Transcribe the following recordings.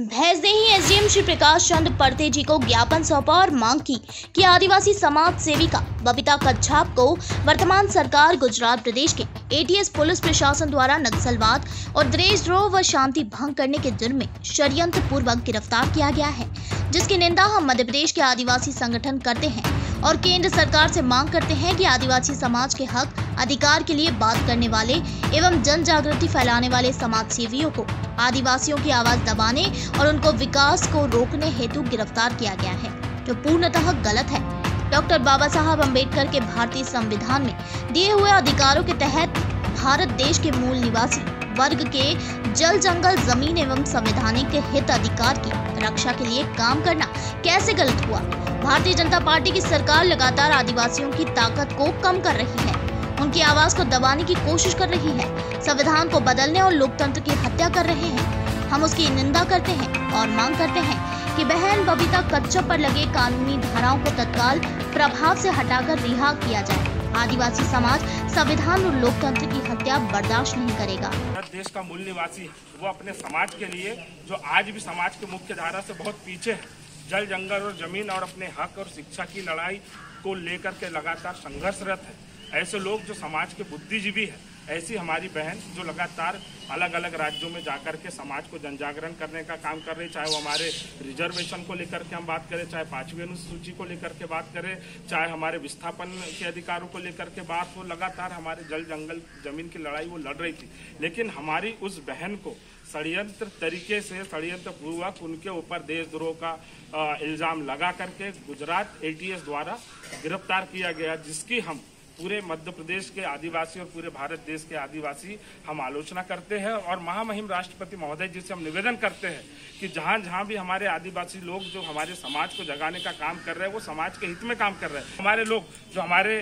Bhainsdehi SDM Shri Prakash Chand Parte ji को ज्ञापन सौंपा और मांग की कि आदिवासी समाज सेविका बबीता कच्छाप को वर्तमान सरकार गुजरात प्रदेश के एटीएस पुलिस प्रशासन द्वारा नक्सलवाद और देशद्रोह व शांति भंग करने के जुर्म में षडयंत्र पूर्वक गिरफ़्तार किया गया है, जिसकी निंदा हम मध्य प्रदेश के आदिवासी संगठन करते हैं। और केंद्र सरकार से मांग करते हैं कि आदिवासी समाज के हक, अधिकार के लिए बात करने वाले एवं जन जागृति फैलाने वाले समाज सेवियों को, आदिवासियों की आवाज़ दबाने और उनको विकास को रोकने हेतु गिरफ़्तार किया गया है, जो पूर्णतः गलत है। डॉक्टर बाबा साहब अंबेडकर के भारतीय संविधान में दिए हुए अधिकारों के तहत भारत देश के मूल निवासी वर्ग के जल जंगल, ज़मीन एवं संवैधानिक हित अधिकार की रक्षा के लिए काम करना कैसे गलत हुआ? भारतीय जनता पार्टी की सरकार लगातार आदिवासियों की ताकत को कम कर रही है। उनकी आवाज़ को दबाने की कोशिश कर रही है। संविधान को बदलने और लोकतंत्र की हत्या कर रहे हैं। हम उसकी निंदा करते हैं और मांग करते हैं कि बहन बबीता कच्चप पर लगे कानूनी धाराओं को तत्काल प्रभाव से हटाकर रिहा किया जाए। आदिवासी समाज, संविधान और लोकतंत्र की हत्या बर्दाश्त नहीं करेगा। देश का मूल निवासी, वो अपने समाज के लिए, जो आज भी समाज के मुख्य धारा से बहुत पीछे है, जल, जंगल और ज़मीन और अपने हक और शिक्षा की लड़ाई को लेकर के लगातार संघर्षरत है। ऐसे लोग जो समाज के बुद्धिजीवी हैं ऐसी हमारी बहन जो लगातार अलग अलग राज्यों में जाकर के समाज को जनजागरण करने का काम कर रही चाहे वो हमारे रिजर्वेशन को लेकर के हम बात करें, चाहे पांचवी अनुसूची को लेकर के बात करें, चाहे हमारे विस्थापन के अधिकारों को लेकर के बात हो, लगातार हमारे जल जंगल ज़मीन की लड़ाई वो लड़ रही थी। लेकिन हमारी उस बहन को षडयंत्र तरीके से षडयंत्र पूर्वक उनके ऊपर देशद्रोह का इल्ज़ाम लगा करके गुजरात एटीएस द्वारा गिरफ़्तार किया गया, जिसकी हम पूरे मध्य प्रदेश के आदिवासी और पूरे भारत देश के आदिवासी हम आलोचना करते हैं और महामहिम राष्ट्रपति महोदय जी से हम निवेदन करते हैं कि जहाँ जहाँ भी हमारे आदिवासी लोग जो हमारे समाज को जगाने का काम कर रहे हैं, वो समाज के हित में काम कर रहे हैं। हमारे लोग जो हमारे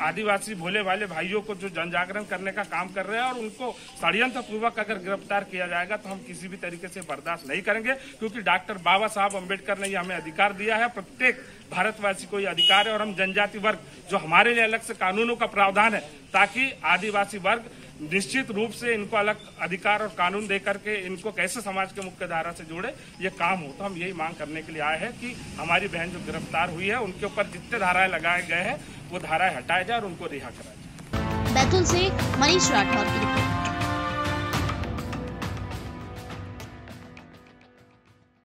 आदिवासी भोले वाले भाइयों को जो जन जागरण करने का काम कर रहे हैं और उनको षडयंत्र पूर्वक अगर गिरफ़्तार किया जाएगा तो हम किसी भी तरीके से बर्दाश्त नहीं करेंगे, क्योंकि डॉक्टर बाबा साहब अंबेडकर ने हमें अधिकार दिया है। प्रत्येक भारतवासी को ये अधिकार है और हम जनजाति वर्ग जो हमारे लिए अलग से कानूनों का प्रावधान है, ताकि आदिवासी वर्ग निश्चित रूप से इनको अलग अधिकार और कानून दे करके इनको कैसे समाज के मुख्य धारा से जोड़े, ये काम हो। तो हम यही मांग करने के लिए आए हैं कि हमारी बहन जो गिरफ़्तार हुई है, उनके ऊपर जितने धाराएँ लगाए गए हैं, वो धाराएँ हटाए जाए और उनको रिहा कराया जाए। बैतूल से मनीष राठौर की रिपोर्ट।